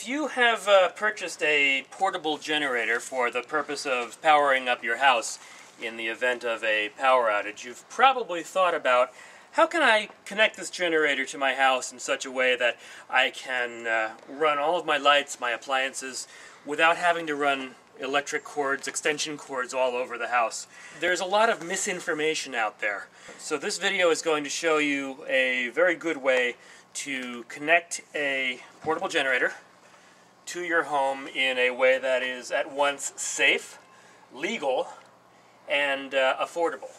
If you have uh, purchased a portable generator for the purpose of powering up your house in the event of a power outage, you've probably thought about how can I connect this generator to my house in such a way that I can uh, run all of my lights, my appliances, without having to run electric cords, extension cords all over the house. There's a lot of misinformation out there. So this video is going to show you a very good way to connect a portable generator to your home in a way that is at once safe, legal, and uh, affordable.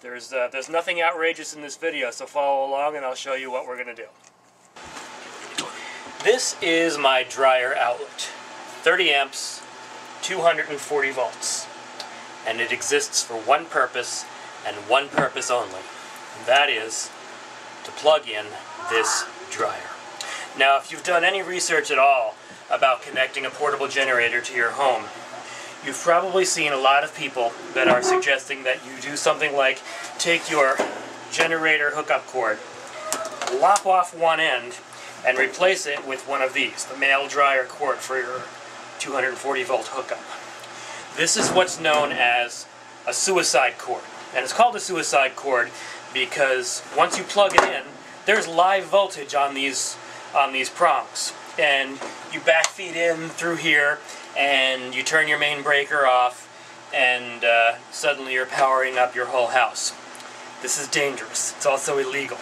There's, uh, there's nothing outrageous in this video, so follow along and I'll show you what we're going to do. This is my dryer outlet. 30 amps, 240 volts. And it exists for one purpose and one purpose only. And that is to plug in this dryer. Now, if you've done any research at all about connecting a portable generator to your home, you've probably seen a lot of people that are suggesting that you do something like take your generator hookup cord, lop off one end, and replace it with one of these, the male dryer cord for your 240 volt hookup. This is what's known as a suicide cord. And it's called a suicide cord because once you plug it in, there's live voltage on these on these prongs. And you backfeed in through here and you turn your main breaker off and uh, suddenly you're powering up your whole house. This is dangerous. It's also illegal.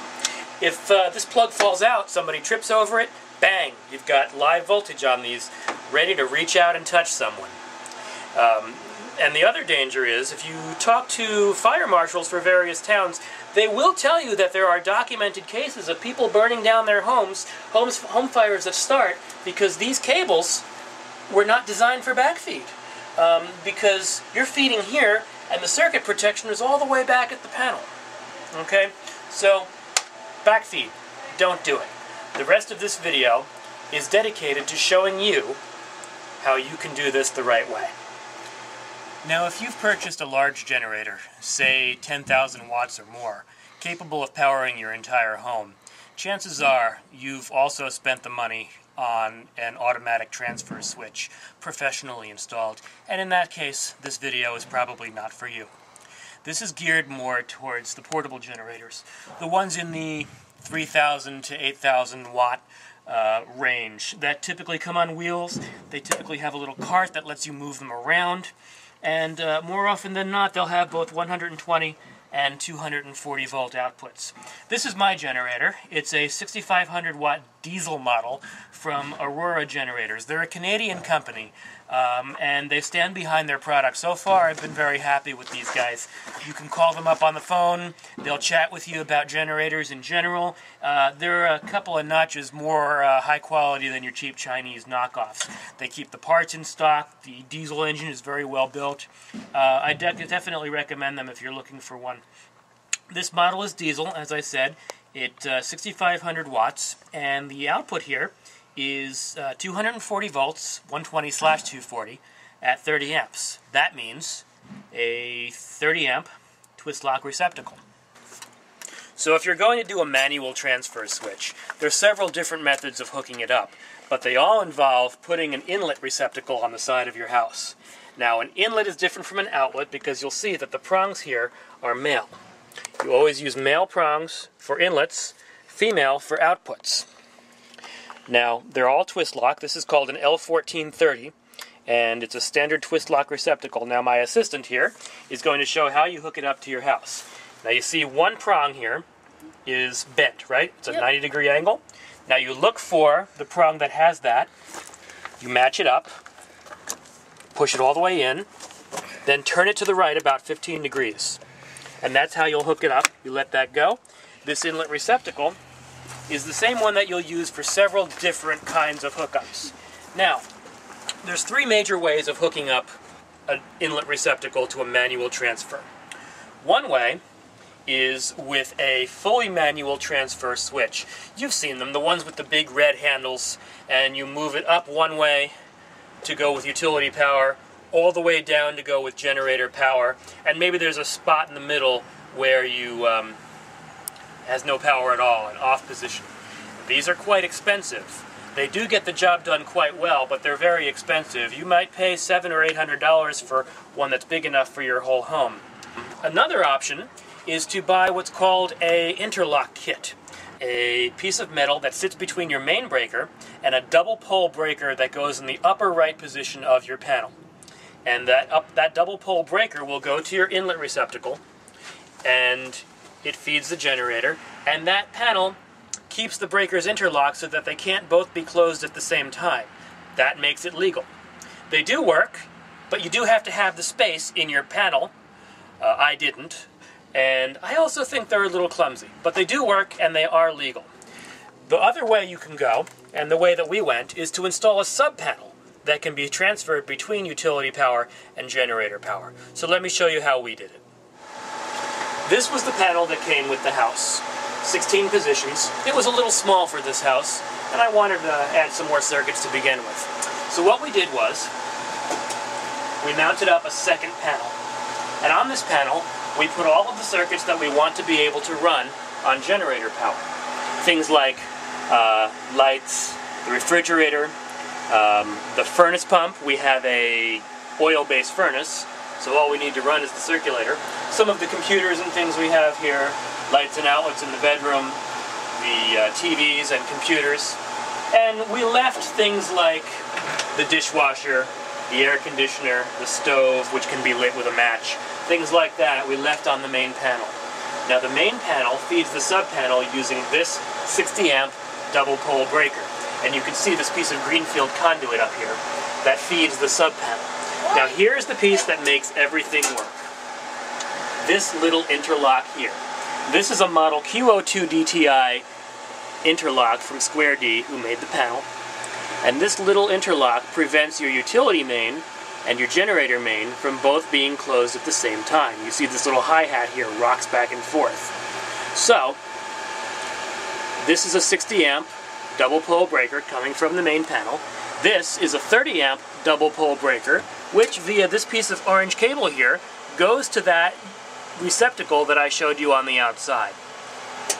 If uh, this plug falls out, somebody trips over it, bang, you've got live voltage on these ready to reach out and touch someone. Um, and the other danger is if you talk to fire marshals for various towns, they will tell you that there are documented cases of people burning down their homes, homes home fires that start because these cables were not designed for backfeed. Um, because you're feeding here and the circuit protection is all the way back at the panel. Okay? So, backfeed. Don't do it. The rest of this video is dedicated to showing you how you can do this the right way. Now, if you've purchased a large generator, say 10,000 watts or more, capable of powering your entire home, chances are you've also spent the money on an automatic transfer switch, professionally installed, and in that case, this video is probably not for you. This is geared more towards the portable generators, the ones in the 3,000 to 8,000 watt uh, range that typically come on wheels. They typically have a little cart that lets you move them around and uh, more often than not they'll have both 120 and 240 volt outputs. This is my generator. It's a 6500 watt diesel model from Aurora Generators. They're a Canadian company um, and they stand behind their product. So far, I've been very happy with these guys. You can call them up on the phone. They'll chat with you about generators in general. Uh, they're a couple of notches more uh, high quality than your cheap Chinese knockoffs. They keep the parts in stock. The diesel engine is very well built. Uh, I de definitely recommend them if you're looking for one. This model is diesel, as I said. It uh, 6,500 watts, and the output here is uh, 240 volts, 120 slash 240, at 30 amps. That means a 30 amp twist lock receptacle. So if you're going to do a manual transfer switch, there are several different methods of hooking it up, but they all involve putting an inlet receptacle on the side of your house. Now an inlet is different from an outlet because you'll see that the prongs here are male. You always use male prongs for inlets, female for outputs. Now, they're all twist lock. This is called an L1430, and it's a standard twist lock receptacle. Now, my assistant here is going to show how you hook it up to your house. Now, you see one prong here is bent, right? It's a yep. 90 degree angle. Now, you look for the prong that has that. You match it up, push it all the way in, then turn it to the right about 15 degrees. And that's how you'll hook it up. You let that go. This inlet receptacle is the same one that you'll use for several different kinds of hookups. Now, there's three major ways of hooking up an inlet receptacle to a manual transfer. One way is with a fully manual transfer switch. You've seen them, the ones with the big red handles, and you move it up one way to go with utility power, all the way down to go with generator power, and maybe there's a spot in the middle where you um, has no power at all, an off position. These are quite expensive. They do get the job done quite well, but they're very expensive. You might pay seven or eight hundred dollars for one that's big enough for your whole home. Another option is to buy what's called a interlock kit. A piece of metal that sits between your main breaker and a double pole breaker that goes in the upper right position of your panel. And that, up, that double pole breaker will go to your inlet receptacle and it feeds the generator. And that panel keeps the breakers interlocked so that they can't both be closed at the same time. That makes it legal. They do work, but you do have to have the space in your panel. Uh, I didn't. And I also think they're a little clumsy, but they do work and they are legal. The other way you can go, and the way that we went, is to install a sub panel that can be transferred between utility power and generator power. So let me show you how we did it. This was the panel that came with the house. 16 positions. It was a little small for this house, and I wanted to add some more circuits to begin with. So what we did was, we mounted up a second panel. And on this panel, we put all of the circuits that we want to be able to run on generator power. Things like uh, lights, the refrigerator, um, the furnace pump. We have a oil-based furnace, so all we need to run is the circulator. Some of the computers and things we have here, lights and outlets in the bedroom, the uh, TVs and computers. And we left things like the dishwasher, the air conditioner, the stove, which can be lit with a match, things like that we left on the main panel. Now the main panel feeds the sub panel using this 60 amp double pole breaker. And you can see this piece of Greenfield conduit up here that feeds the sub panel. Now here's the piece that makes everything work. This little interlock here. This is a model QO2 DTI interlock from Square D who made the panel. And this little interlock prevents your utility main and your generator main from both being closed at the same time. You see this little hi-hat here rocks back and forth. So, this is a 60 amp double pole breaker coming from the main panel. This is a 30 amp double pole breaker, which via this piece of orange cable here goes to that receptacle that I showed you on the outside.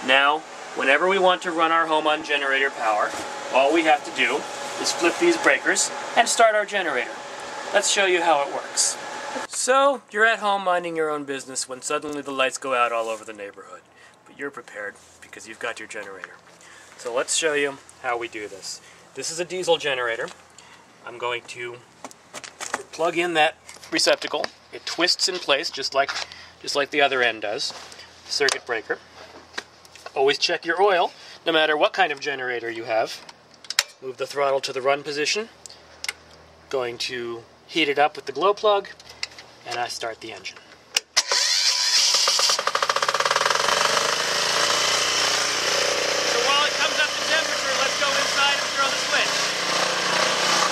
Now, whenever we want to run our home on generator power, all we have to do is flip these breakers and start our generator. Let's show you how it works. So, you're at home minding your own business when suddenly the lights go out all over the neighborhood. But you're prepared because you've got your generator. So let's show you how we do this. This is a diesel generator. I'm going to plug in that receptacle. It twists in place just like, just like the other end does. Circuit breaker. Always check your oil, no matter what kind of generator you have. Move the throttle to the run position. Going to heat it up with the glow plug, and I start the engine. So while it comes up to temperature, let's go inside and throw the switch.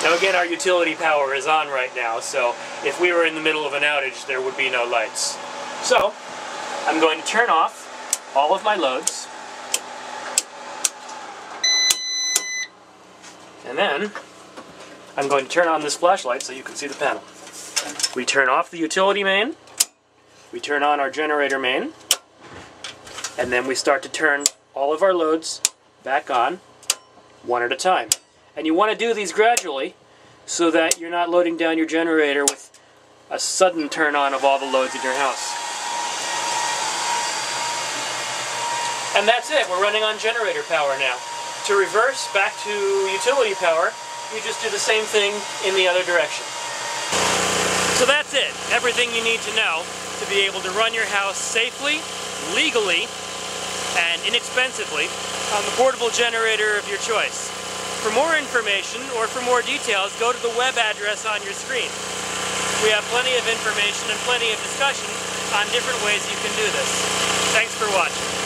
Now again, our utility power is on right now, so if we were in the middle of an outage, there would be no lights. So, I'm going to turn off all of my loads, and then I'm going to turn on this flashlight so you can see the panel. We turn off the utility main, we turn on our generator main, and then we start to turn all of our loads back on one at a time. And you want to do these gradually so that you're not loading down your generator with a sudden turn on of all the loads in your house. And that's it, we're running on generator power now. To reverse back to utility power, you just do the same thing in the other direction. So that's it. Everything you need to know to be able to run your house safely, legally, and inexpensively on the portable generator of your choice. For more information or for more details, go to the web address on your screen. We have plenty of information and plenty of discussion on different ways you can do this. Thanks for watching.